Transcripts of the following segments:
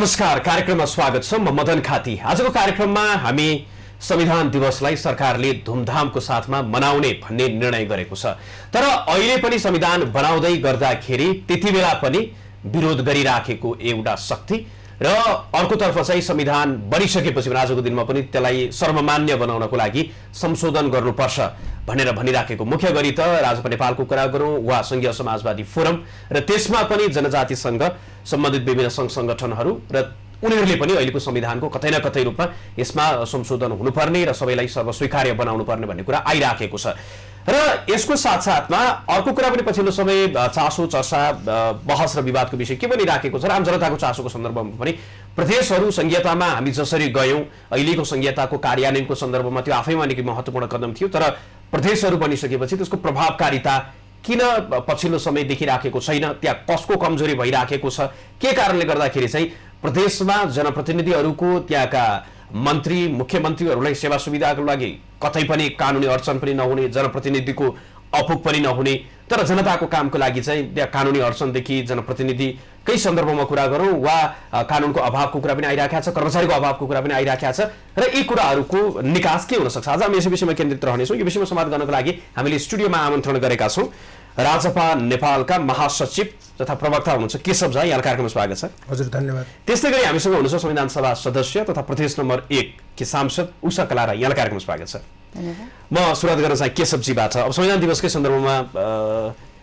नमस्कार कार्यक्रममा स्वागत छ म मदन खाती। आजको कार्यक्रममा हामी संविधान दिवसलाई सरकारले धुमधामको साथमा मनाउने भन्ने निर्णय गरेको छ। तर अहिले पनि संविधान बनाउँदै गर्दाखेरि त्यति बेला पनि विरोध गरिराखेको एउटा शक्ति र अर्कोतर्फ चाहिँ संविधान बनिसकेपछि आजको दिनमा पनि त्यसलाई सर्वमान्य बनाउनको लागि संशोधन गर्नुपर्छ भनेर भनिराखेको मुख्य गरी त राजपा नेपालको कुरा गरौँ वा सङ्घीय समाजवादी फोरम र त्यसमा पनि जनजातिसँग सम्बन्धित विभिन्न सङ्घ सङ्गठनहरू र उनीहरूले पनि अहिलेको संविधानको कतै न कतै रूपमा यसमा संशोधन हुनुपर्ने र सबैलाई सर्वस्वीकार्य बनाउनु पर्ने भन्ने कुरा आइराखेको छ। र यसको साथसाथमा अर्को कुरा पनि पछिल्लो समय चासो चर्चा बहस र विवादको विषय के पनि राखेको छ राम जनताको चासोको सन्दर्भमा पनि प्रदेशहरू संहितामा हामी जसरी गयौँ अहिलेको संहिताको कार्यान्वयनको सन्दर्भमा त्यो आफैमा निकै महत्त्वपूर्ण कदम थियो तर प्रदेशहरू बनिसकेपछि त्यसको प्रभावकारिता किन पछिल्लो समय देखिराखेको छैन त्यहाँ कसको कमजोरी भइराखेको छ के कारणले गर्दाखेरि चाहिँ प्रदेशमा जनप्रतिनिधिहरूको त्यहाँका मन्त्री मुख्यमन्त्रीहरूलाई सेवा सुविधाको लागि कतै पनि कानुनी अडचन पनि नहुने जनप्रतिनिधिको अपुग पनि नहुने तर जनताको कामको लागि चाहिँ त्यहाँ कानुनी अडचनदेखि जनप्रतिनिधिकै सन्दर्भमा कुरा गरौँ वा कानुनको अभावको कुरा पनि आइराखेको छ कर्मचारीको अभावको कुरा पनि आइराखेको छ र यी कुराहरूको निकास के हुनसक्छ? आज हामी यस विषयमा केन्द्रित रहनेछौँ। यो विषयमा संवाद गर्नको लागि हामीले स्टुडियोमा आमन्त्रण गरेका छौँ। राजपा नेपालका महासचिव तथा प्रवक्ता हुनुहुन्छ केशव झा यहाँलाई कार्यक्रममा स्वागत छ। हजुर धन्यवाद। त्यस्तै गरी हामीसँग हुनुहुन्छ संविधान सभा सदस्य तथा प्रदेश नम्बर एक के सांसद उषा कलारा यहाँलाई कार्यक्रममा स्वागत छ। धन्यवाद। म सुरुवात गर्न चाहिँ केशवजीबाट। अब संविधान दिवसकै सन्दर्भमा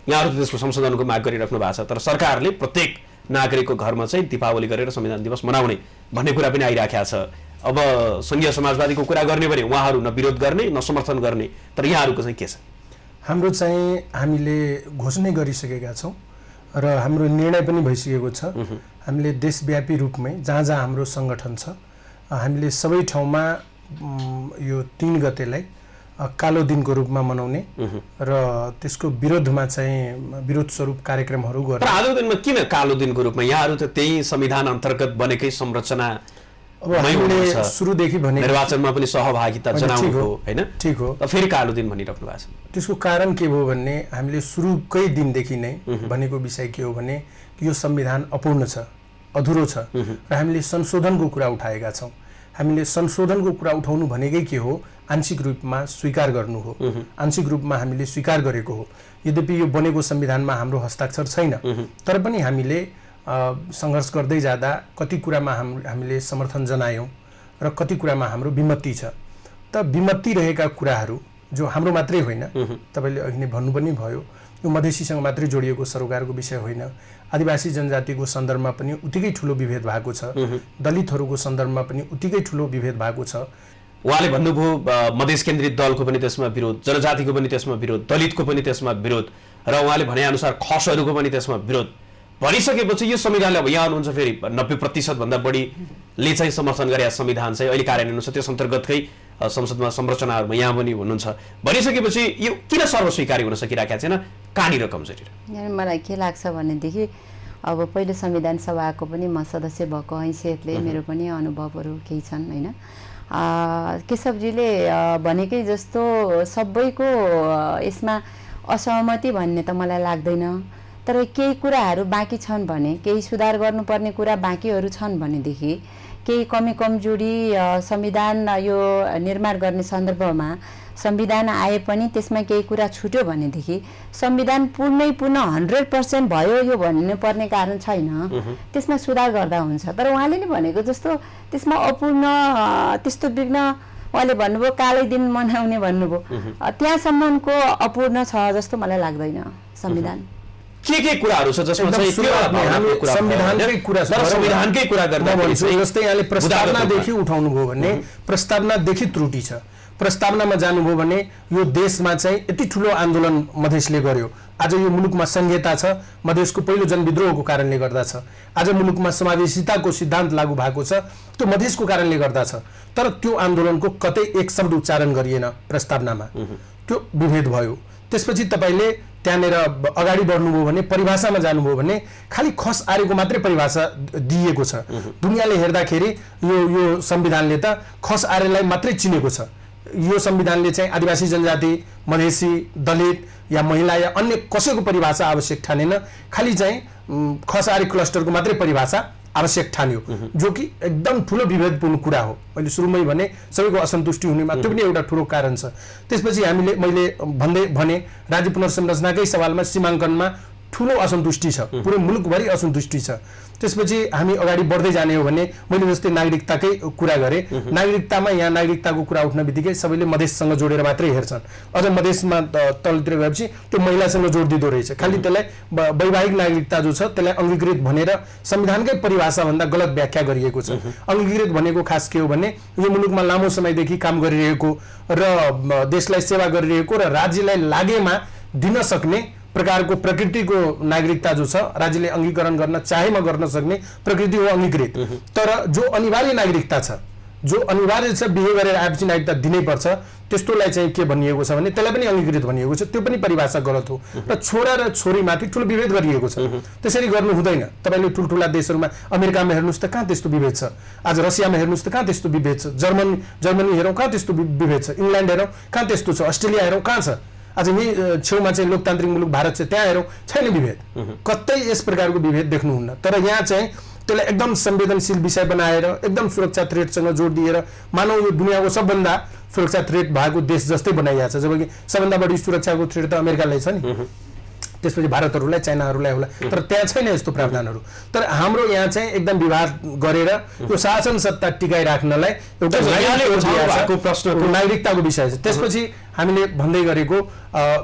यहाँहरू त त्यसको संशोधनको माग गरिराख्नु भएको छ तर सरकारले प्रत्येक नागरिकको घरमा चाहिँ दीपावली गरेर संविधान दिवस मनाउने भन्ने कुरा पनि आइराखेको छ। अब सङ्घीय समाजवादीको कुरा गर्ने भने उहाँहरू न विरोध गर्ने न समर्थन गर्ने तर यहाँहरूको चाहिँ के छ? हाम्रो चाहिँ हामीले घोषणा गरिसकेका छौँ। र हाम्रो निर्णय पनि भइसकेको छ। हामीले देशव्यापी रूपमै जहाँ जहाँ हाम्रो सङ्गठन छ हामीले सबै ठाउँमा यो तिन गतेलाई कालो दिनको रूपमा मनाउने र त्यसको विरोधमा चाहिँ विरोध स्वरूप कार्यक्रमहरू गर्ने। आजको दिनमा किन कालो दिनको रूपमा? यहाँहरू त त्यही संविधान अन्तर्गत बनेकै संरचना अब हामीले सुरुदेखि भने निर्वाचनमा पनि सहभागिता जनाउनु हो। होइन? ठिक हो। फेरि कालो दिन भनिराख्नु भएको छ। त्यसको कारण के हो भने हामीले सुरुकै दिनदेखि नै भनेको विषय के हो भने यो संविधान अपूर्ण छ अधुरो छ र हामीले संशोधनको कुरा उठाएका छौँ। हामीले संशोधनको कुरा उठाउनु भनेकै के हो? आंशिक रूपमा स्वीकार गर्नु हो। आंशिक रूपमा हामीले स्वीकार गरेको हो। यद्यपि यो बनेको संविधानमा हाम्रो हस्ताक्षर छैन। तर पनि हामीले सङ्घर्ष गर्दै जाँदा कति कुरामा हाम हामीले समर्थन जनायौँ र कति कुरामा हाम्रो विमति छ। त विमति रहेका कुराहरू जो हाम्रो मात्रै होइन तपाईँले अघि नै भन्नु पनि भयो यो मधेसीसँग मात्रै जोडिएको सरोकारको विषय होइन। आदिवासी जनजातिको सन्दर्भमा पनि उत्तिकै ठुलो विभेद भएको छ। दलितहरूको सन्दर्भमा पनि उत्तिकै ठुलो विभेद भएको छ। उहाँले भन्नुभयो मधेस केन्द्रित दलको पनि त्यसमा विरोध जनजातिको पनि त्यसमा विरोध दलितको पनि त्यसमा विरोध र उहाँले भनेअनुसार खसहरूको पनि त्यसमा विरोध। भनिसकेपछि यो संविधानले अब यहाँ हुनुहुन्छ फेरि नब्बे प्रतिशतभन्दा बढीले चाहिँ समर्थन गरे संविधान चाहिँ अहिले कार्यान्वयन छ त्यस अन्तर्गतकै संसदमा संरचनाहरूमा यहाँ पनि हुनुहुन्छ। भनिसकेपछि यो किन सर्वस्वीकारी हुन सकिरहेका छैन? कहाँनिर कमजोरी मलाई के लाग्छ भनेदेखि अब पहिलो संविधान सभाको पनि म सदस्य भएको हैसियतले मेरो पनि अनुभवहरू केही छन् होइन? केशवजीले भनेकै जस्तो सबैको यसमा असहमति भन्ने त मलाई लाग्दैन। तर केही कुराहरू बाँकी छन् भने केही सुधार गर्नुपर्ने कुरा बाँकीहरू छन् भनेदेखि केही कमी कमजोरी संविधान यो निर्माण गर्ने सन्दर्भमा संविधान आए पनि त्यसमा केही कुरा छुट्यो भनेदेखि संविधान पूर्णै पूर्ण हन्ड्रेड पर्सेन्ट भयो यो भन्नुपर्ने कारण छैन। त्यसमा सुधार गर्दा हुन्छ। तर उहाँले नै भनेको जस्तो त्यसमा अपूर्ण त्यस्तो विघ्न उहाँले भन्नुभयो कालै दिन मनाउने भन्नुभयो। त्यहाँसम्मको अपूर्ण छ जस्तो मलाई लाग्दैन संविधान। के के कुराहरू छ जसमा संविधानकै? कुरा। संविधानकै कुरा गर्दा जस्तै यहाँले प्रस्तावनादेखि उठाउनु भयो भने प्रस्तावनादेखि त्रुटि छ। प्रस्तावनामा जानुभयो भने यो देशमा चाहिँ यति ठुलो आन्दोलन मधेसले गर्यो। आज यो मुलुकमा संहिता छ मधेसको पहिलो जनविद्रोहको कारणले गर्दा छ। आज मुलुकमा समावेशिताको सिद्धान्त लागू भएको छ त्यो मधेसको कारणले गर्दा छ। तर त्यो आन्दोलनको कतै एक शब्द उच्चारण गरिएन प्रस्तावनामा। त्यो विभेद भयो। त्यसपछि तपाईँले त्यहाँनिर अगाडि बढ्नुभयो भने परिभाषामा जानुभयो भने खालि खस आरेको मात्रै परिभाषा दिइएको छ। दुनियाँले हेर्दाखेरि यो यो संविधानले त खस आर्यलाई मात्रै चिनेको छ। यो संविधानले चाहिँ आदिवासी जनजाति मधेसी दलित या महिला या अन्य कसैको परिभाषा आवश्यक ठानेन। खालि चाहिँ खस आर्य क्लस्टरको मात्रै परिभाषा आवश्यक ठान्यो जो कि एकदम ठुलो विभेदपूर्ण कुरा हो। मैले सुरुमै भने सबैको असन्तुष्टि हुनेमा त्यो पनि एउटा ठुलो कारण छ। त्यसपछि हामीले मैले भन्दै भने राज्य पुनर्संरचनाकै सवालमा सीमाङ्कनमा ठुलो असन्तुष्टि छ। पुरै मुलुकभरि असन्तुष्टि छ। त्यसपछि हामी अगाडि बढ्दै जाने हो भने मैले जस्तै नागरिकताकै कुरा गरेँ। नागरिकतामा यहाँ नागरिकताको कुरा उठ्न बित्तिकै सबैले मधेससँग जोडेर मात्रै हेर्छन्। अझ मधेसमा त- तलतिर गएपछि त्यो महिलासँग जोड दिँदो रहेछ। खालि त्यसलाई वैवाहिक नागरिकता जो छ त्यसलाई अङ्गीकृत भनेर संविधानकै परिभाषाभन्दा गलत व्याख्या गरिएको छ। अङ्गीकृत भनेको खास के हो भने यो मुलुकमा लामो समयदेखि काम गरिरहेको र देशलाई सेवा गरिरहेको र राज्यलाई लागेमा दिन सक्ने प्रकारको प्रकृतिको नागरिकता जो छ राज्यले अङ्गीकरण गर्न चाहेमा गर्न सक्ने प्रकृति हो अङ्गीकृत। तर जो अनिवार्य नागरिकता छ जो अनिवार्य छ बिहे गरेर आएपछि नागरिकता दिनै पर्छ त्यस्तोलाई चाहिँ के भनिएको छ भने त्यसलाई पनि अङ्गीकृत भनिएको छ। त्यो पनि परिभाषा गलत हो। र छोरा र छोरीमाथि ठुलो विभेद गरिएको छ। त्यसरी गर्नु हुँदैन। तपाईँले ठुल्ठुला देशहरूमा अमेरिकामा हेर्नुहोस् त कहाँ त्यस्तो विभेद छ? आज रसियामा हेर्नुहोस् त कहाँ त्यस्तो विभेद छ? जर्मनी जर्मनी हेरौँ कहाँ त्यस्तो विभेद छ? इङ्ल्यान्ड हेरौँ कहाँ त्यस्तो छ? अस्ट्रेलिया हेरौँ कहाँ छ? आज यही छेउमा चाहिँ लोकतान्त्रिक मुलुक भारत छ त्यहाँ हेरौँ छैन विभेद। कतै यस प्रकारको विभेद देख्नुहुन्न। तर यहाँ चाहिँ त्यसलाई एकदम संवेदनशील विषय बनाएर एकदम सुरक्षा थ्रेटसँग जोड दिएर मानौ यो दुनियाँको सबभन्दा सुरक्षा थ्रेट भएको देश जस्तै बनाइएको छ। जबकि सबभन्दा बढी सुरक्षाको थ्रेट त अमेरिकालाई छ नि। त्यसपछि भारतहरूलाई चाइनाहरूलाई होला। तर त्यहाँ छैन यस्तो प्रावधानहरू। तर हाम्रो यहाँ चाहिँ एकदम विवाद गरेर यो शासन सत्ता टिकाइराख्नलाई एउटा नागरिकताको विषय छ। त्यसपछि हामीले भन्दै गरेको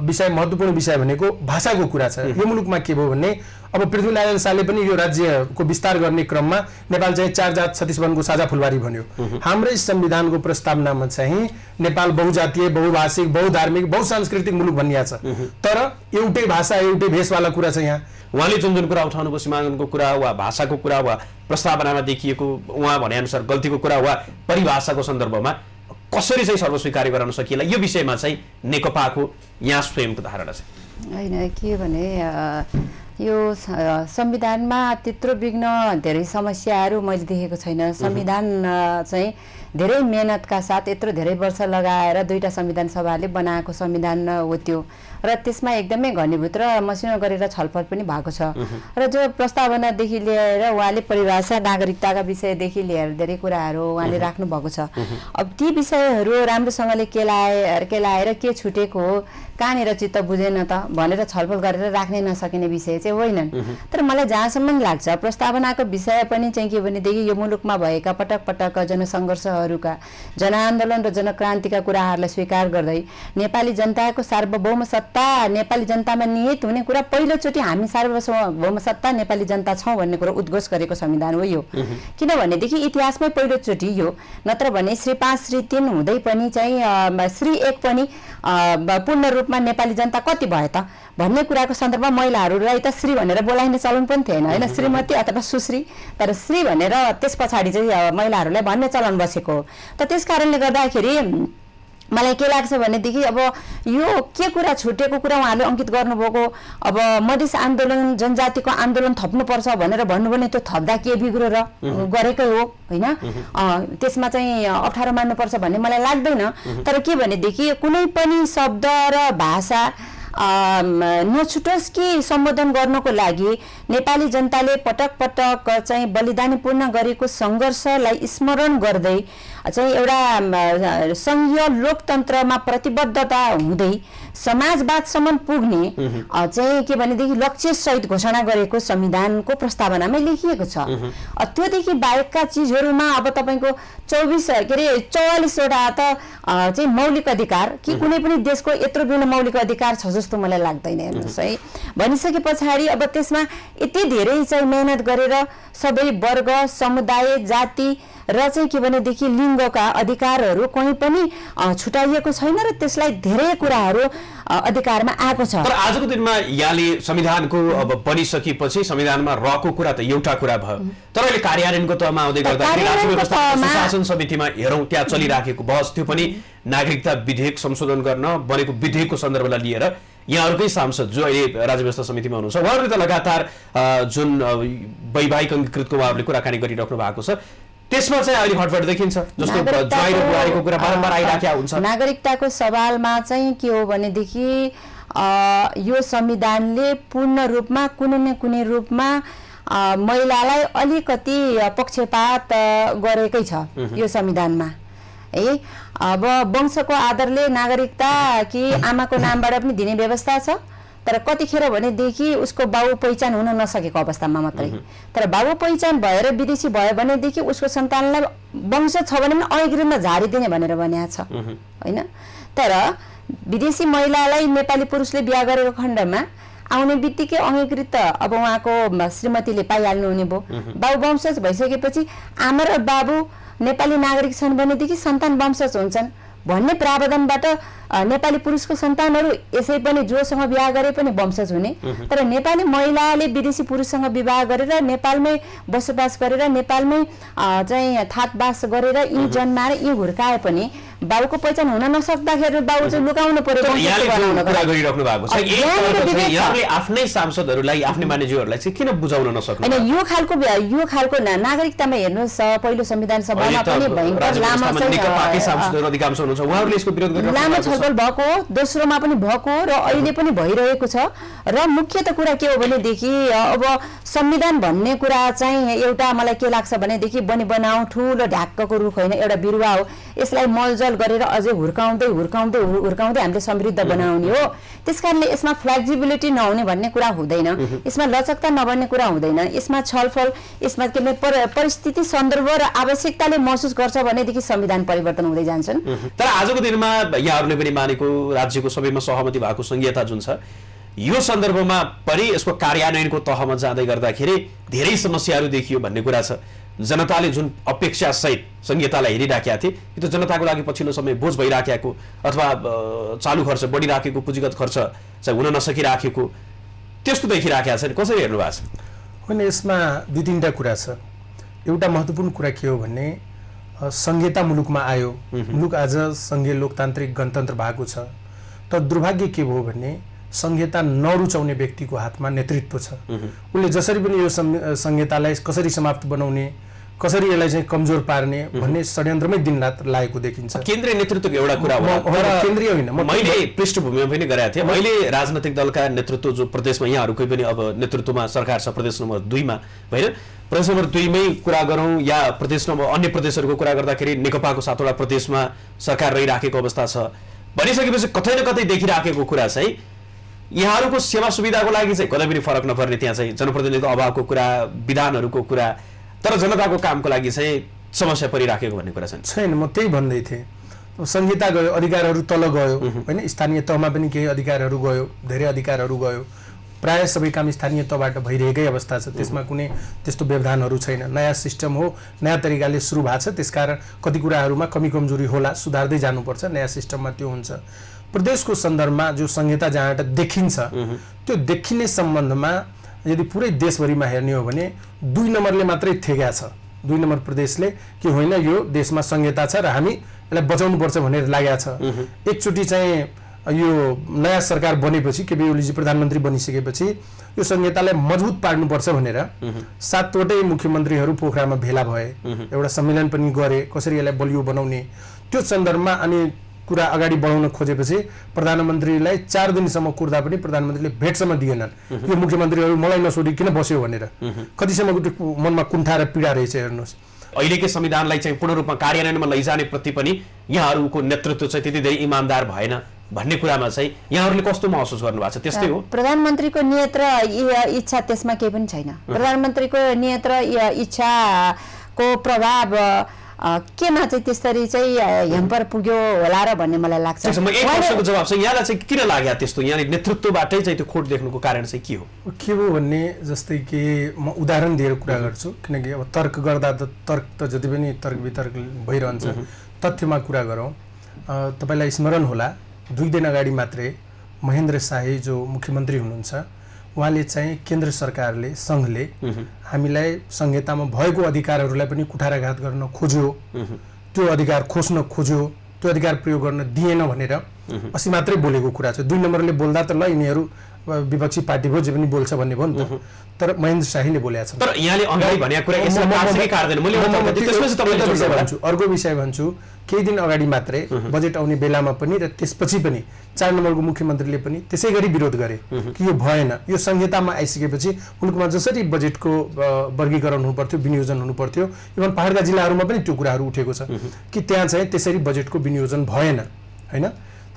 विषय महत्त्वपूर्ण विषय भनेको भाषाको कुरा छ। यो मुलुकमा के भयो भने अब पृथ्वीनारायण शाहले पनि यो राज्यको विस्तार गर्ने क्रममा नेपाल चाहिँ चार जात छत्तिस वनको साझा फुलबारी भन्यो। हाम्रै संविधानको प्रस्तावनामा चाहिँ नेपाल बहुजातीय बहुभाषिक बहुधार्मिक बहुसांस्कृतिक मुलुक भनिएको छ। तर एउटै भाषा एउटै भेषवाला कुरा छ यहाँ। उहाँले जुन जुन कुरा उठाउनुभयो सीमाङ्कनको कुरा वा भाषाको कुरा वा प्रस्तावनामा देखिएको उहाँ भनेअनुसार गल्तीको कुरा वा परिभाषाको सन्दर्भमा कसरी चाहिँ सर्वस्वीकार गराउन सकिएला यो विषयमा चाहिँ नेकपाको यहाँ स्वयंको धारणा छ। होइन के भने यो संविधानमा त्यत्रो विघ्न धेरै समस्याहरू मैले देखेको छैन। संविधान चाहिँ धेरै मेहनतका साथ यत्रो धेरै वर्ष लगाएर दुईवटा संविधान सभाले बनाएको संविधान हो त्यो। र त्यसमा एकदमै घनीभूत र मसिनो गरेर छलफल पनि भएको छ। र जो प्रस्तावनादेखि लिएर उहाँले परिभाषा नागरिकताका विषयदेखि लिएर धेरै कुराहरू उहाँले राख्नु भएको छ। अब ती विषयहरू राम्रोसँगले केलाए केलाएर के छुटेको हो कहाँनिर चित्त बुझेन त? भनेर छलफल गरेर राख्नै नसकिने विषय चाहिँ होइनन् तर मलाई जहाँसम्म लाग्छ प्रस्तावनाको विषय पनि चाहिँ के भनेदेखि यो मुलुकमा भएका पटक पटक जनसङ्घर्षहरूका जनआन्दोलन र जनक्रान्तिका कुराहरूलाई स्वीकार गर्दै नेपाली जनताको सार्वभौम सत्ता नेपाली जनतामा निहित हुने कुरा पहिलोचोटि हामी सार्वभौम सत्ता नेपाली जनता छौँ भन्ने कुरो उद्घोष गरेको संविधान हो यो। किनभनेदेखि इतिहासमै पहिलोचोटि यो नत्र भने श्री पाँच श्री तिन हुँदै पनि चाहिँ श्री एक पनि पूर्ण रूपमा नेपाली जनता कति भयो त? भन्ने कुराको सन्दर्भमा महिलाहरूलाई त श्री भनेर बोलाइने चलन पनि थिएन। होइन श्रीमती अथवा सुश्री। तर श्री भनेर त्यस पछाडि चाहिँ महिलाहरूलाई भन्ने चलन बसेको हो। त त्यस कारणले गर्दाखेरि मलाई के लाग्छ भनेदेखि अब यो के कुरा छुटेको कुरा उहाँले अङ्कित गर्नुभएको? अब मधेस आन्दोलन जनजातिको आन्दोलन थप्नुपर्छ भनेर भन्नु भने त्यो थप्दा के बिग्रो र? गरेकै हो होइन? त्यसमा चाहिँ अप्ठ्यारो मान्नुपर्छ भन्ने मलाई लाग्दैन। तर के भनेदेखि कुनै पनि शब्द र भाषा नछुटोस् कि सम्बोधन गर्नको लागि नेपाली जनताले पटक पटक चाहिँ बलिदानीपूर्ण गरेको सङ्घर्षलाई स्मरण गर्दै चाहिँ एउटा सङ्घीय लोकतन्त्रमा प्रतिबद्धता हुँदै समाजवादसम्म पुग्ने चाहिँ के भनेदेखि लक्ष्य सहित घोषणा गरेको संविधानको प्रस्तावनामै लेखिएको छ। त्योदेखि बाहेकका चिजहरूमा अब तपाईँको चौबिस के अरे चौवालिसवटा त चाहिँ मौलिक अधिकार कि कुनै पनि देशको यत्रो बिना मौलिक अधिकार छ जस्तो मलाई लाग्दैन हेर्नुहोस् है। भनिसके पछाडि अब त्यसमा यति धेरै चाहिँ मेहनत गरेर सबै वर्ग समुदाय जाति र चाहिँ के भनेदेखि लिङ्गका अधिकारहरू कहीँ पनि छुटाइएको छैन र त्यसलाई धेरै कुराहरू अधिकारमा आएको छ। तर आजको दिनमा यहाँले संविधानको अब बनिसकेपछि संविधानमा रहेको कुरा त एउटा कुरा भयो। तर अहिले कार्यान्वयनको तहमा आउँदै सुशासन समितिमा हेरौँ त्यहाँ चलिराखेको बहस त्यो पनि नागरिकता विधेयक संशोधन गर्न बनेको विधेयकको सन्दर्भलाई लिएर यहाँहरूकै सांसद जो अहिले राज्य व्यवस्था समितिमा हुनुहुन्छ उहाँहरूले त लगातार जुन वैवाहिक अङ्गीकृतको उहाँहरूले कुराकानी गरिराख्नु भएको छ। त्यसमा चाहिँ अहिले हटफट देखिन्छ जस्तो ज्वाइँ र बुहारीको कुरा बारम्बार आइराखेका हुन्छ। नागरिकताको सवालमा चाहिँ के हो भनेदेखि यो संविधानले पूर्ण रूपमा कुनै न कुनै रूपमा महिलालाई अलिकति पक्षपात गरेकै छ यो संविधानमा। है अब वंशको आधारले नागरिकता कि आमाको नामबाट पनि दिने व्यवस्था छ? तर कतिखेर भनेदेखि उसको बाबु पहिचान हुन नसकेको अवस्थामा मात्रै। तर बाबु पहिचान भएर विदेशी भयो भनेदेखि उसको सन्तानलाई वंश छ भने पनि अङ्ग्रेजमा झारिदिने भनेर भनिएको छ। होइन? तर विदेशी महिलालाई नेपाली पुरुषले बिहा गरेको खण्डमा आउने बित्तिकै अङ्गीकृत अब उहाँको श्रीमतीले पाइहाल्नु हुने भयो। बाबु वंशज भइसकेपछि आमा र बाबु नेपाली नागरिक छन् भनेदेखि सन्तान वंशज हुन्छन्। भन्ने प्रावधानबाट नेपाली पुरुषको सन्तानहरू यसै पनि जोसँग विवाह गरे पनि वंशज हुने। तर नेपाली महिलाले विदेशी पुरुषसँग विवाह गरेर नेपालमै बसोबास गरेर नेपालमै चाहिँ थातबास गरेर यी जन्माएर यी हुर्काए पनि बाबुको पहिचान हुन नसक्दाखेरि बाबु चाहिँ लुकाउनु पर्यो आफ्नै सांसदहरूलाई आफ्नै मानिसहरूलाई चाहिँ किन बुझाउन नसक्नु होइन यो खालको यो खालको नागरिकतामा हेर्नुहोस् पहिलो संविधान सभामा पनि भयङ्कर लामो। छलफल भएको दोस्रोमा पनि भएको र अहिले पनि भइरहेको छ। र मुख्य त कुरा के हो भनेदेखि अब संविधान भन्ने कुरा चाहिँ एउटा मलाई के लाग्छ भनेदेखि बनी बनाऊ ठुलो ढ्याक्कको रुख होइन एउटा बिरुवा हो। यसलाई मलजल गरेर अझै हुर्काउँदै हुर्काउँदै हुर्- हुर्काउँदै हामीले समृद्ध बनाउने हो। त्यस कारणले यसमा फ्लेक्जिबिलिटी नहुने भन्ने कुरा हुँदैन। यसमा लचकता नबन्ने कुरा हुँदैन। यसमा छलफल यसमा के भने पर- परिस्थिति सन्दर्भ र आवश्यकताले महसुस गर्छ भनेदेखि संविधान परिवर्तन हुँदै जान्छन्। तर आजको दिनमा यहाँहरूले पनि मानेको राज्यको सबैमा सहमति भएको संहिता जुन छ यो सन्दर्भमा पनि यसको कार्यान्वयनको तहमा जाँदै गर्दाखेरि धेरै समस्याहरू देखियो भन्ने कुरा छ। जनताले जुन अपेक्षा सहित संहितालाई हेरिराखेका थिए यो त जनताको लागि पछिल्लो समय बोझ भइराखेको अथवा चालु खर्च बढिराखेको पुँजीगत खर्च चाहिँ हुन नसकिराखेको त्यस्तो देखिराखेका छ नि कसरी हेर्नु भएको छ? होइन यसमा दुई तिनवटा कुरा छ। एउटा महत्त्वपूर्ण कुरा के हो भने संहिता मुलुकमा आयो। मुलुक आज सङ्घीय लोकतान्त्रिक गणतन्त्र भएको छ। तर दुर्भाग्य के भयो भने संहिता नरुचाउने व्यक्तिको हातमा नेतृत्व छ। उसले जसरी पनि यो संहितालाई कसरी समाप्त बनाउने कसरी यसलाई चाहिँ कमजोर पार्ने भन्ने षड्यन्त्रमै दिनरात लागेको देखिन्छ। केन्द्रीय नेतृत्वको एउटा कुरा केन्द्रीय होइन, मैले पृष्ठभूमिमा पनि गरेका थिएँ। मैले राजनैतिक दलका नेतृत्व जो प्रदेशमा यहाँहरूकै पनि अब नेतृत्वमा सरकार छ प्रदेश नम्बर दुईमा होइन प्रदेश नम्बर दुईमै कुरा गरौँ या प्रदेश नम्बर अन्य प्रदेशहरूको कुरा गर्दाखेरि नेकपाको सातवटा प्रदेशमा सरकार रहिराखेको अवस्था छ। भनिसकेपछि कतै न कतै देखिराखेको कुरा चाहिँ यहाँहरूको सेवा सुविधाको लागि चाहिँ कतै पनि फरक नपर्ने त्यहाँ चाहिँ जनप्रतिनिधिको अभावको कुरा विधानहरूको कुरा तर जनताको कामको लागि चाहिँ समस्या परिराखेको भन्ने कुरा। छैन म त्यही भन्दै थिएँ। संहिता गयो अधिकारहरू तल गयो होइन? स्थानीय तहमा पनि केही अधिकारहरू गयो धेरै अधिकारहरू गयो। प्रायः सबै काम स्थानीय तहबाट भइरहेकै अवस्था छ। त्यसमा कुनै त्यस्तो व्यवधानहरू छैन। नयाँ सिस्टम हो नयाँ तरिकाले सुरु भएको छ। त्यसकारण कति कुराहरूमा कमी कमजोरी होला सुधार्दै जानुपर्छ। नयाँ सिस्टममा त्यो हुन्छ। प्रदेशको सन्दर्भमा जो संहिता जहाँबाट देखिन्छ त्यो देखिने सम्बन्धमा यदि पुरै देशभरिमा हेर्ने हो भने दुई नम्बरले मात्रै थेगा छ। दुई नम्बर प्रदेशले कि होइन यो देशमा संहिता छ र हामी यसलाई बचाउनुपर्छ भनेर लागेको छ। एकचोटि चाहिँ यो नयाँ सरकार बनेपछि केपी ओलीजी प्रधानमन्त्री बनिसकेपछि यो संहितालाई मजबुत पार्नुपर्छ भनेर सातवटै मुख्यमन्त्रीहरू पोखरामा भेला भए। एउटा सम्मेलन पनि गरे कसरी यसलाई बलियो बनाउने। त्यो सन्दर्भमा अनि कुरा अगाडि बढाउन खोजेपछि प्रधानमन्त्रीलाई चार दिनसम्म कुर्दा पनि प्रधानमन्त्रीले भेटसम्म दिएनन्। यो मुख्यमन्त्रीहरू मलाई नसोधी किन बस्यो भनेर। कतिसम्मको त्यो मनमा कुण्ठा र पीडा रहेछ हेर्नुहोस्। अहिलेकै संविधानलाई चाहिँ पूर्ण रूपमा कार्यान्वयनमा लैजाने प्रति पनि यहाँहरूको नेतृत्व चाहिँ त्यति धेरै इमान्दार भएन भन्ने कुरामा चाहिँ यहाँहरूले कस्तो महसुस गर्नुभएको छ? त्यस्तै हो। प्रधानमन्त्रीको नियत र इच्छा त्यसमा केही पनि छैन। प्रधानमन्त्रीको नियत र इच्छाको प्रभाव केमा चाहिँ त्यसरी चाहिँ हेम्पर पुग्यो होला र भन्ने मलाई लाग्छ। त्यसो म एक उहाँले- प्रश्नको जवाब चाहिँ यहाँलाई चाहिँ किन लाग्यो त्यस्तो? यहाँले नेतृत्वबाटै चाहिँ त्यो खोट देख्नुको कारण चाहिँ के हो? के हो भन्ने जस्तै कि म उदाहरण दिएर कुरा गर्छु किनकि अब तर्क गर्दा त तर्क त जति पनि तर्क वितर्क भइरहन्छ तथ्यमा कुरा गरौँ। अ, तपाईँलाई स्मरण होला दुई दिन अगाडि मात्रै महेन्द्र शाही जो मुख्यमन्त्री हुनुहुन्छ उहाँले चाहिँ केन्द्र सरकारले सङ्घले हामीलाई संहितामा भएको अधिकारहरूलाई पनि कुठाराघात गर्न खोज्यो। त्यो अधिकार खोज्न खोज्यो त्यो अधिकार प्रयोग गर्न दिएन भनेर अस्ति मात्रै बोलेको कुरा छ। दुई नम्बरले बोल्दा त ल यिनीहरू विपक्षी पार्टी भयो जे पनि बोल्छ भन्ने भयो नि त। तर महेन्द्र शाहीले बोलेका छन् तर यहाँले अगाडि भनेको कुरा। भन्छु अर्को विषय भन्छु। केही दिन अगाडि मात्रै बजेट आउने बेलामा पनि र त्यसपछि पनि चार नम्बरको मुख्यमन्त्रीले पनि त्यसै गरी विरोध गरे कि यो भएन। यो संहितामा आइसकेपछि मुलुकमा जसरी बजेटको वर्गीकरण हुनुपर्थ्यो विनियोजन हुनुपर्थ्यो इभन पहाडका जिल्लाहरूमा पनि त्यो कुराहरू उठेको छ कि त्यहाँ चाहिँ त्यसरी बजेटको विनियोजन भएन। होइन?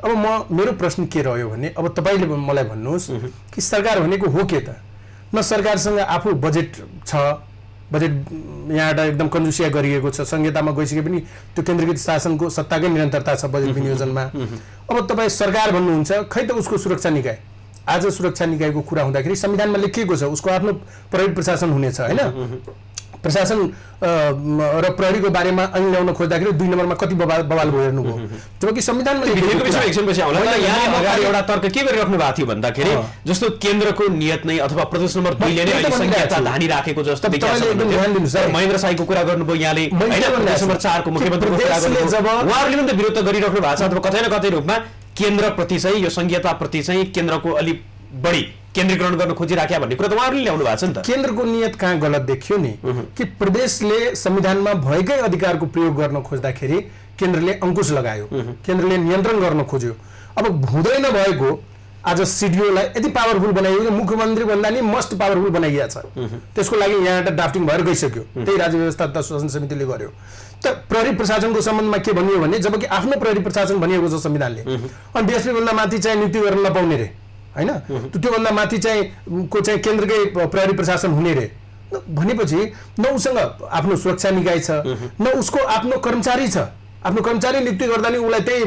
अब म मेरो प्रश्न के रह्यो भने अब तपाईँले मलाई भन्नुहोस् कि सरकार भनेको हो के त? न सरकारसँग आफू बजेट छ बजेट यहाँबाट एकदम कन्जुसिया गरिएको छ संहितामा गइसके पनि त्यो केन्द्रीकृत शासनको सत्ताकै निरन्तरता छ बजेट विनियोजनमा। अब तपाईँ सरकार भन्नुहुन्छ खै त उसको सुरक्षा निकाय? आज सुरक्षा निकायको कुरा हुँदाखेरि संविधानमा लेखिएको छ उसको आफ्नो प्रहरी प्रशासन हुनेछ होइन? प्रशासन र प्रहरीको बारेमा ऐन ल्याउन खोज्दाखेरि दुई नम्बरमा कति बवाल बवाल भयो। हेर्नुभयो जबकि संविधानमा एउटा तर्क के गरिराख्नु भएको थियो भन्दाखेरि। जस्तो केन्द्रको नियत नै अथवा प्रदेश नम्बर दुईले नै राखेको जस्तो महेन्द्र साईको कुरा गर्नुभयो यहाँले? चारको मुख्यमन्त्रीको कुरा गर्नुभयो। उहाँहरूले पनि त विरोध गरिराख्नु भएको छ अथवा कतै न कतै रूपमा केन्द्रप्रति चाहिँ यो संहिताप्रति चाहिँ केन्द्रको अलिक बढी केन्द्रीकरण गर्न खोजिराख्या भन्ने कुरा त उहाँहरूले ल्याउनु भएको छ नि त। केन्द्रको नियत कहाँ गलत देखियो नि? कि प्रदेशले संविधानमा भएकै अधिकारको प्रयोग गर्न खोज्दाखेरि केन्द्रले अङ्कुश लगायो केन्द्रले नियन्त्रण गर्न खोज्यो। अब हुँदै नभएको आज सिडिओलाई यति पावरफुल बनाइयो कि मुख्यमन्त्री भन्दा नि मस्ट पावरफुल बनाइएको छ। त्यसको लागि यहाँबाट ड्राफ्टिङ भएर गइसक्यो। त्यही राज्य व्यवस्था तथा शासन समितिले गर्यो। त प्रहरी प्रशासनको सम्बन्धमा के भनियो भने जबकि आफ्नो प्रहरी प्रशासन भनिएको छ संविधानले अनि डिएसपी भन्दा माथि चाहिँ नियुक्ति गर्न नपाउने रे। होइन? त्योभन्दा माथि चाहिँ को चाहिँ केन्द्रकै प्रहरी प्रशासन हुने रे? भनेपछि न उसँग आफ्नो सुरक्षा निकाय छ न उसको आफ्नो कर्मचारी छ। आफ्नो कर्मचारी नियुक्ति गर्दा नि उसलाई त्यही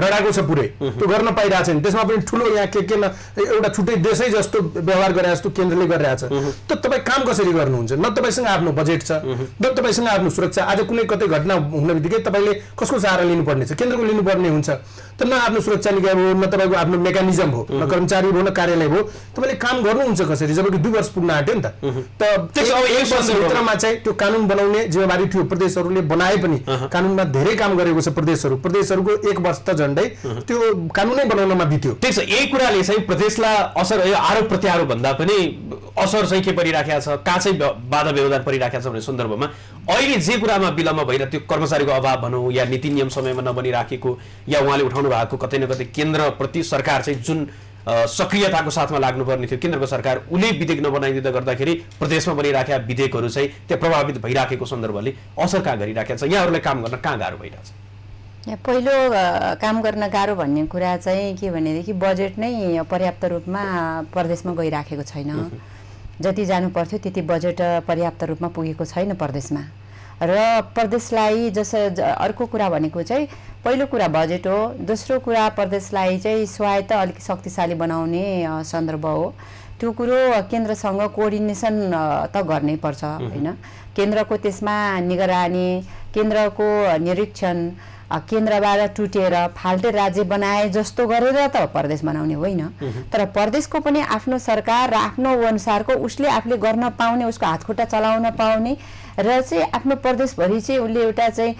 रडाएको छ पुरै। त्यो गर्न पाइरहेको छैन। त्यसमा पनि ठुलो यहाँ के के न एउटा छुट्टै देशै जस्तो व्यवहार गरे जस्तो केन्द्रले गरिरहेछ त तपाईँ काम कसरी गर्नुहुन्छ? न तपाईँसँग आफ्नो बजेट छ न तपाईँसँग आफ्नो सुरक्षा। आज कुनै कतै घटना हुन बित्तिकै तपाईँले कसको सहारा लिनुपर्ने छ? केन्द्रको लिनुपर्ने हुन्छ। त न आफ्नो सुरक्षा निकाय भयो न तपाईँको आफ्नो मेकानिजम हो न कर्मचारी भयो न कार्यालय भयो तपाईँले काम गर्नुहुन्छ कसरी? जबकि दुई वर्ष पुग्न आँट्यो नि त। एक वर्षभित्रमा चाहिँ त्यो कानुन बनाउने जिम्मेवारी थियो। प्रदेशहरूले बनाए पनि कानुनमा धेरै काम गरेको छ प्रदेशहरू। प्रदेशहरूको एक वर्ष त झन्डै त्यो कानुनै बनाउनमा बित्यो। त्यही छ। यही कुराले चाहिँ प्रदेशलाई असर यो आरोप प्रत्यारोप भन्दा पनि असर चाहिँ के परिराखेको छ? कहाँ चाहिँ बाधा व्यवधान परिराखेको छ भन्ने सन्दर्भमा अहिले जे कुरामा विलम्ब भइरहेको त्यो कर्मचारीको अभाव भनौँ या नीति नियम समयमा नबनिराखेको या उहाँले उठाउनु भएको कतै न कतै केन्द्रप्रति सरकार चाहिँ जुन सक्रियताको साथमा लाग्नुपर्ने थियो केन्द्रको सरकार उसले विधेयक नबनाइदिँदा गर्दाखेरि प्रदेशमा बनिराखेका विधेयकहरू चाहिँ त्यहाँ प्रभावित भइराखेको सन्दर्भले असर कहाँ गरिराखेको छ? यहाँहरूलाई काम गर्न कहाँ गाह्रो भइरहेको छ? पहिलो काम गर्न गाह्रो भन्ने कुरा चाहिँ के भनेदेखि बजेट नै पर्याप्त रूपमा प्रदेशमा गइराखेको छैन। जति जानु पर्थ्यो त्यति बजेट पर्याप्त रूपमा पुगेको छैन प्रदेशमा। र प्रदेशलाई जस अर्को कुरा भनेको चाहिँ पहिलो कुरा बजेट हो। दोस्रो कुरा प्रदेशलाई चाहिँ स्वायत्त अलिक शक्तिशाली बनाउने सन्दर्भ हो। त्यो कुरो केन्द्रसँग कोअर्डिनेसन त गर्नै पर्छ होइन? केन्द्रको त्यसमा निगरानी केन्द्रको निरीक्षण केन्द्रबाट टुटेर फाल्टे राज्य बनाए जस्तो गरेर त प्रदेश बनाउने होइन। तर प्रदेशको पनि आफ्नो सरकार र आफ्नो अनुसारको उसले आफूले गर्न पाउने उसको हातखुट्टा चलाउन पाउने र चाहिँ आफ्नो प्रदेशभरि चाहिँ उसले एउटा चाहिँ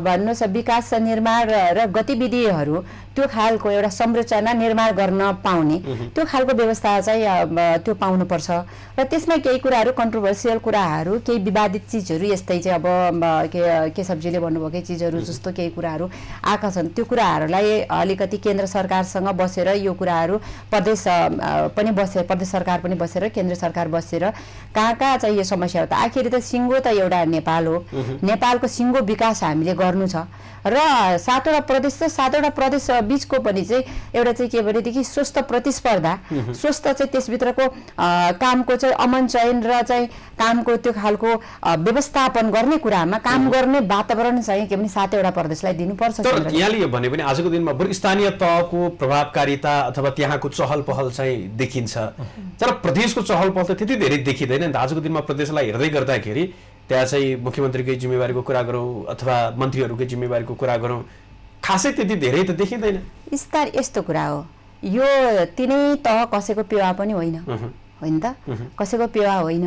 भन्नुहोस् विकास निर्माण र गतिविधिहरू त्यो खालको एउटा संरचना निर्माण गर्न पाउने। त्यो खालको व्यवस्था चाहिँ त्यो पाउनुपर्छ। र त्यसमा केही कुराहरू कन्ट्रोभर्सियल कुराहरू केही विवादित चिजहरू यस्तै चाहिँ अब म, के केशवजीले भन्नुभएकै चिजहरू जस्तो केही कुराहरू आएका छन्। त्यो कुराहरूलाई अलिकति केन्द्र सरकारसँग बसेर यो कुराहरू प्रदेश पनि बसेर प्रदेश सरकार पनि बसेर केन्द्र सरकार बसेर कहाँ कहाँ चाहिँ यो समस्या हो त? आखिर त सिङ्गो त एउटा नेपाल हो। नेपालको सिङ्गो विकास हामीले गर्नु छ। र सातवटा प्रदेश छ सातवटा प्रदेश बिचको पनि चाहिँ एउटा चाहिँ के भनेदेखि स्वस्थ प्रतिस्पर्धा। स्वस्थ चाहिँ त्यसभित्रको कामको चाहिँ अमन चयन र चाहिँ कामको त्यो खालको व्यवस्थापन गर्ने कुरामा काम गर्ने वातावरण चाहिँ के भने सातवटा प्रदेशलाई दिनुपर्छ। तर। यहाँले यो भने पनि आजको दिनमा बरु स्थानीय तहको प्रभावकारिता अथवा त्यहाँको चहल पहल चाहिँ देखिन्छ। तर प्रदेशको चहल पहल त त्यति धेरै देखिँदैन। नि त आजको दिनमा प्रदेशलाई हेर्दै गर्दाखेरि त्यहाँ चाहिँ मुख्यमन्त्रीकै जिम्मेवारीको कुरा गरौँ अथवा मन्त्रीहरूकै जिम्मेवारीको कुरा गरौँ। खासै त्यति धेरै त देखिँदैन। स्तर यस्तो कुरा हो। यो तिनै तह कसैको पेवा पनि होइन। होइन त? कसैको पेवा होइन।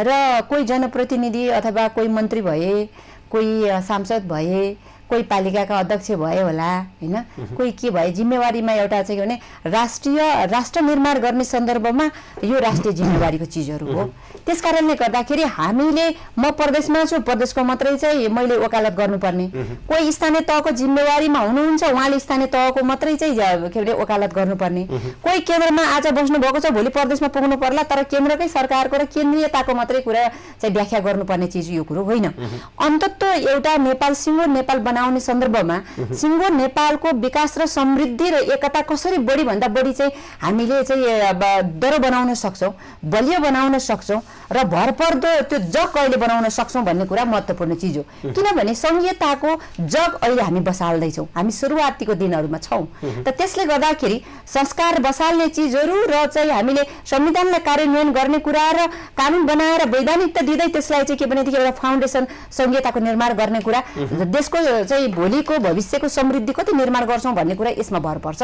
र कोही जनप्रतिनिधि अथवा कोही मन्त्री भए कोही सांसद भए कोही पालिकाका अध्यक्ष भए होला होइन? कोही के भए? जिम्मेवारीमा एउटा चाहिँ भने राष्ट्रिय राष्ट्र निर्माण गर्ने सन्दर्भमा यो राष्ट्रिय जिम्मेवारीको चिजहरू हो। त्यस कारणले गर्दाखेरि हामीले म प्रदेशमा छु प्रदेशको मात्रै चाहिँ मैले वकालत गर्नुपर्ने। कोही स्थानीय तहको जिम्मेवारीमा हुनुहुन्छ उहाँले स्थानीय तहको मात्रै चाहिँ के अरे वकालत गर्नुपर्ने। कोही केन्द्रमा आज बस्नु भएको छ भोलि प्रदेशमा पुग्नु पर्ला तर केन्द्रकै सरकारको र केन्द्रीयताको मात्रै कुरा चाहिँ व्याख्या गर्नुपर्ने चिज यो कुरो होइन। अन्तत एउटा नेपाल सिङ्गो नेपाल बनाउने सन्दर्भमा सिङ्गो नेपालको विकास र समृद्धि र एकता कसरी बढी भन्दा बढी चाहिँ हामीले चाहिँ दह्रो बनाउन सक्छौँ बलियो बनाउन सक्छौँ र भरपर्दो त्यो जग कहिले बनाउन सक्छौँ भन्ने कुरा महत्त्वपूर्ण चिज हो। किनभने सङ्घीयताको जग अहिले हामी बसाल्दैछौँ। हामी सुरुवातीको दिनहरूमा छौँ। त त्यसले गर्दाखेरि संस्कार बसाल्ने चिजहरू र चाहिँ हामीले संविधानलाई कार्यान्वयन गर्ने कुरा र कानुन बनाएर वैधानिकता दिँदै त्यसलाई चाहिँ के भनेदेखि एउटा फाउन्डेसन सङ्घीयताको निर्माण गर्ने कुरा। देशको चाहिँ भोलिको भविष्यको समृद्धि कति निर्माण गर्छौँ भन्ने कुरा यसमा भर पर्छ।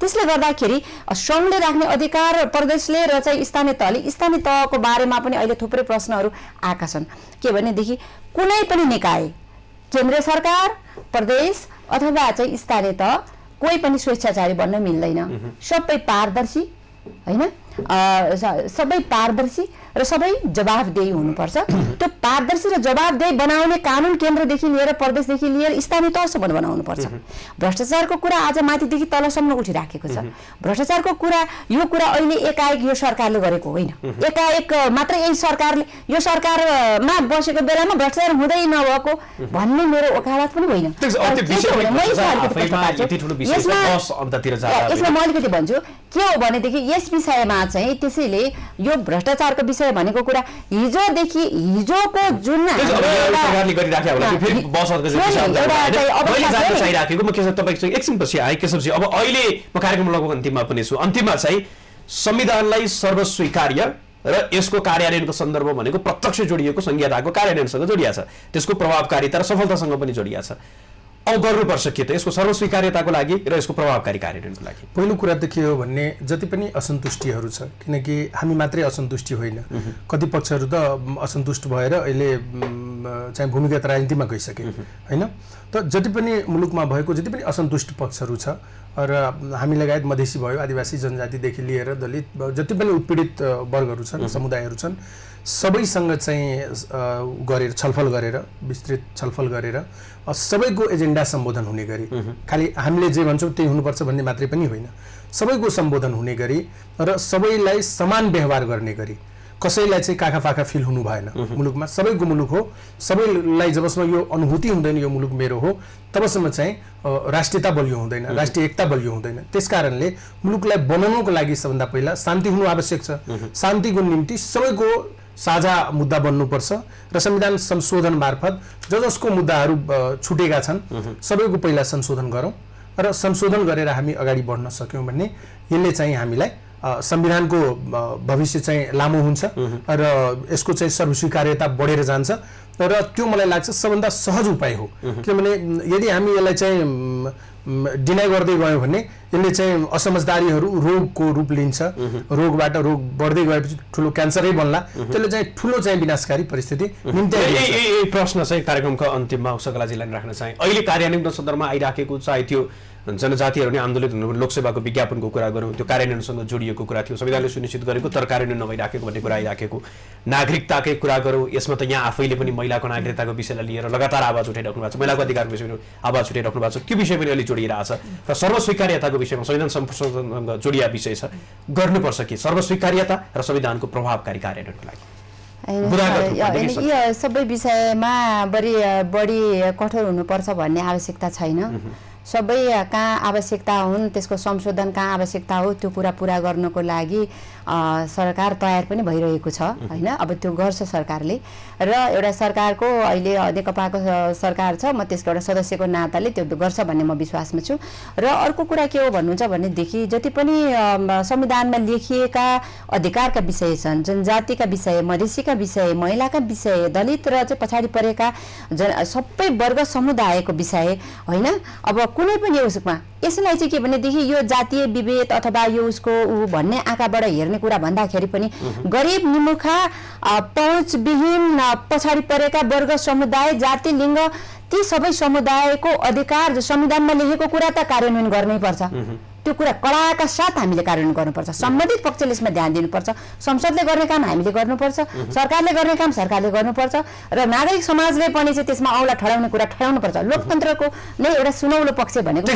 त्यसले गर्दाखेरि सङ्घले राख्ने अधिकार प्रदेशले र चाहिँ स्थानीय तहले स्थानीय तहको बारेमा पनि अहिले थुप्रै प्रश्नहरू आएका छन्। के भनेदेखि कुनै पनि निकाय केन्द्र सरकार प्रदेश अथवा चाहिँ स्थानीय तह कोही पनि स्वेच्छाचारी बन्न मिल्दैन। सबै पारदर्शी होइन? सबै पारदर्शी र सबै जवाबदेही हुनुपर्छ। त्यो पारदर्शी र जवाबदेही बनाउने कानुन केन्द्रदेखि लिएर प्रदेशदेखि लिएर स्थानीय तहसम्म बनाउनुपर्छ। भ्रष्टाचारको कुरा आज माथिदेखि तलसम्म उठिराखेको छ। भ्रष्टाचारको कुरा यो कुरा अहिले एकाएक यो सरकारले गरेको होइन। एकाएक मात्रै यही सरकारले यो सरकारमा बसेको बेलामा भ्रष्टाचार हुँदै नभएको भन्ने मेरो वकालत पनि होइन। पार्छु। यसमा म अलिकति भन्छु के हो भनेदेखि यस विषयमा चाहिँ त्यसैले यो भ्रष्टाचारको विषय भनेको कुरा हिजोदेखि हिजोको जुन अब अहिले म कार्यक्रम लगभग अन्तिममा पनि छु। अन्तिममा चाहिँ संविधानलाई सर्वस्वीकार्य र यसको कार्यान्वयनको सन्दर्भ भनेको प्रत्यक्ष जोडिएको संहिताको कार्यान्वयनसँग जोडिया छ। त्यसको प्रभावकारिता र सफलतासँग पनि जोडिया छ। अब गर्नुपर्छ के त? यसको सर्वस्वीकार्यताको लागि र यसको प्रभावकारी कार्यान्वयनको लागि। पहिलो कुरा त के हो भन्ने जति पनि असन्तुष्टिहरू छ किनकि हामी मात्रै असन्तुष्टि होइन। कति पक्षहरू त असन्तुष्ट भएर अहिले चाहिँ भूमिगत राजनीतिमा गइसके होइन? त जति पनि मुलुकमा भएको जति पनि असन्तुष्ट पक्षहरू छ र हामी लगायत मधेसी भयो आदिवासी जनजातिदेखि लिएर दलित जति पनि उत्पीडित वर्गहरू छन् समुदायहरू छन् सबैसँग चाहिँ गरेर छलफल गरेर विस्तृत छलफल गरेर सबैको एजेन्डा सम्बोधन हुने गरी। खालि हामीले जे भन्छौँ त्यही हुनुपर्छ भन्ने मात्रै पनि होइन। सबैको सम्बोधन हुने गरी र सबैलाई समान व्यवहार गर्ने गरी। कसैलाई चाहिँ काखा पाखा फिल हुनु भएन मुलुकमा सबैको मुलुक हो। सबैलाई जबसम्म यो अनुभूति हुँदैन यो मुलुक मेरो हो तबसम्म चाहिँ राष्ट्रियता बलियो हुँदैन राष्ट्रिय एकता बलियो हुँदैन। त्यस कारणले मुलुकलाई बनाउनुको लागि सबभन्दा पहिला शान्ति हुनु आवश्यक छ। शान्तिको निम्ति सबैको साझा मुद्दा बन्नुपर्छ र संविधान संशोधन मार्फत ज जसको मुद्दाहरू छुटेका छन् सबैको पहिला संशोधन गरौँ र संशोधन गरेर हामी अगाडि बढ्न सक्यौँ भने यसले चाहिँ हामीलाई संविधानको भविष्य चाहिँ लामो हुन्छ र यसको चाहिँ सर्वस्वीकार्यता बढेर जान्छ र त्यो मलाई लाग्छ सबभन्दा सहज उपाय हो। किनभने यदि हामी यसलाई चाहिँ डिनाइ गर्दै गयौँ भने यसले चाहिँ असमझदारीहरू रोगको रूप लिन्छ। रोगबाट रोग बढ्दै गएपछि ठुलो क्यान्सरै बन्ला। त्यसले चाहिँ ठुलो चाहिँ विनाशकारी परिस्थिति निम्ति प्रश्न चाहिँ कार्यक्रमको अन्तिममा सकलाजीलाई राख्न चाहे। अहिले कार्यान्वयन सन्दर्भमा आइराखेको चाहे त्यो जनजातिहरू नै आन्दोलित हुनु लोकसेवाको विज्ञापनको कुरा गरौँ त्यो कार्यान्वयनसँग जोडिएको कुरा थियो संविधानले सुनिश्चित गरेको तर कार्यान्वयन नभइराखेको भन्ने कुरा आइराखेको नागरिकताकै कुरा गरौँ यसमा त यहाँ आफैले पनि महिलाको नागरिकताको विषयलाई लिएर लगातार आवाज उठाइराख्नु भएको छ। महिलाको अधिकारको विषयमा आवाज उठाइराख्नु भएको छ। त्यो विषय पनि अलि जोडिरहेछ र सर्वस्वीकार्यताको विषयमा संविधान संशोधनसँग जोडिया विषय छ गर्नुपर्छ कि? सर्वस्वीकार्यता र संविधानको प्रभावकारी कार्यान्वयनको लागि। सबै विषयमा बढी बढी कठोर हुनुपर्छ भन्ने आवश्यकता छैन। सबै कहाँ आवश्यकता हुन् त्यसको संशोधन कहाँ आवश्यकता हो त्यो कुरा पुरा गर्नको लागि सरकार तयार पनि भइरहेको छ होइन? अब त्यो गर्छ सरकारले। र एउटा सरकारको अहिले नेकपाको सरकार छ म त्यसको एउटा सदस्यको नाताले त्यो गर्छ भन्ने म विश्वासमा छु। र अर्को कुरा के हो भन्नुहुन्छ भनेदेखि जति पनि संविधानमा लेखिएका अधिकारका विषय छन् जनजातिका विषय मधेसीका विषय महिलाका विषय दलित र चाहिँ पछाडि परेका जन सबै वर्ग समुदायको विषय होइन? अब कुनै पनि उसमा। यसलाई चाहिँ के भनेदेखि यो जातीय विभेद अथवा यो उसको ऊ भन्ने आँखाबाट हेर्ने कुरा भन्दाखेरि पनि गरिब निमुखा पहुँचविहीन पछाडि परेका वर्ग समुदाय जाति लिङ्ग ती सबै समुदायको अधिकार संविधानमा लेखेको कुरा त कार्यान्वयन गर्नै पर्छ। त्यो कुरा कडाका साथ हामीले कार्यान्वयन गर्नुपर्छ। सम्बन्धित पक्षले यसमा ध्यान दिनुपर्छ। संसदले गर्ने काम हामीले गर्नुपर्छ। सरकारले गर्ने काम सरकारले गर्नुपर्छ। र नागरिक समाजले पनि चाहिँ त्यसमा औला ठडाउने कुरा ठडाउनुपर्छ लोकतन्त्रको नै एउटा सुनौलो पक्ष भनेको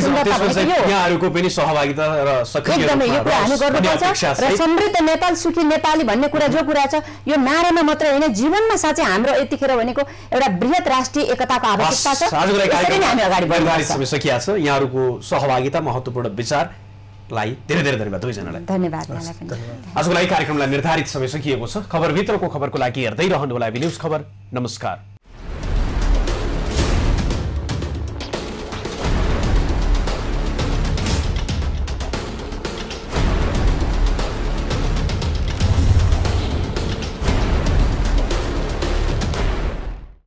एकदमै यो कुरा हामी गर्नुपर्छ। र समृद्ध नेपाल सुखी नेपाली भन्ने कुरा जो कुरा छ यो नारामा मात्र होइन जीवनमा साँच्चै हाम्रो यतिखेर भनेको एउटा बृहत राष्ट्रिय एकताको आवश्यकता छ। यहाँहरूको सहभागिता महत्त्वपूर्ण विचारलाई धेरै धेरै धन्यवाद दुईजनालाई धन्यवाद यहाँलाई पनि। आजको लागि कार्यक्रमलाई निर्धारित समय सकिएको छ। खबरभित्रको खबरको लागि हेर्दै रहनुहोला न्युज खबर। नमस्कार।